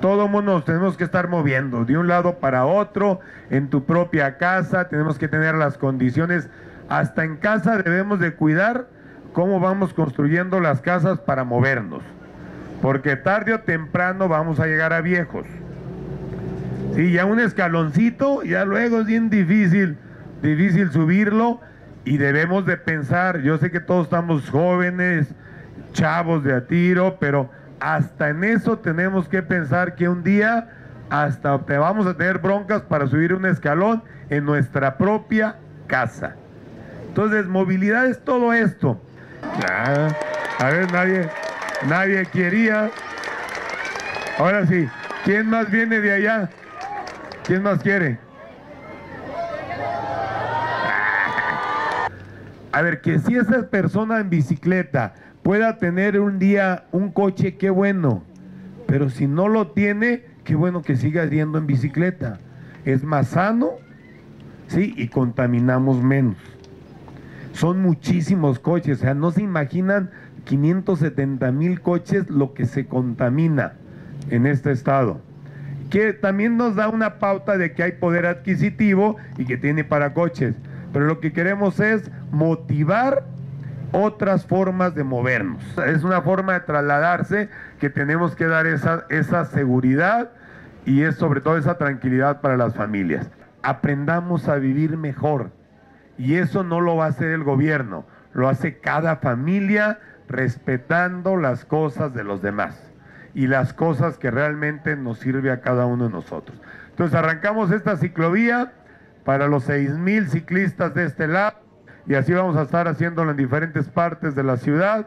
Todo mundo nos tenemos que estar moviendo de un lado para otro, en tu propia casa, tenemos que tener las condiciones, hasta en casa debemos de cuidar cómo vamos construyendo las casas para movernos, porque tarde o temprano vamos a llegar a viejos. Sí, ya un escaloncito, ya luego es bien difícil, difícil subirlo y debemos de pensar, yo sé que todos estamos jóvenes, chavos de a tiro, pero hasta en eso tenemos que pensar que un día hasta te vamos a tener broncas para subir un escalón en nuestra propia casa. Entonces, movilidad es todo esto. A ver, nadie, nadie quería. Ahora sí, ¿quién más viene de allá? ¿Quién más quiere? A ver, que si esa persona en bicicleta pueda tener un día un coche, qué bueno. Pero si no lo tiene, qué bueno que siga yendo en bicicleta. Es más sano, ¿sí? Y contaminamos menos. Son muchísimos coches, o sea, no se imaginan 570 mil coches lo que se contamina en este estado. Que también nos da una pauta de que hay poder adquisitivo y que tiene para coches. Pero lo que queremos es motivar otras formas de movernos. Es una forma de trasladarse que tenemos que dar esa, esa seguridad y es sobre todo esa tranquilidad para las familias. Aprendamos a vivir mejor y eso no lo va a hacer el gobierno, lo hace cada familia respetando las cosas de los demás y las cosas que realmente nos sirve a cada uno de nosotros. Entonces arrancamos esta ciclovía para los seis mil ciclistas de este lado y así vamos a estar haciéndolo en diferentes partes de la ciudad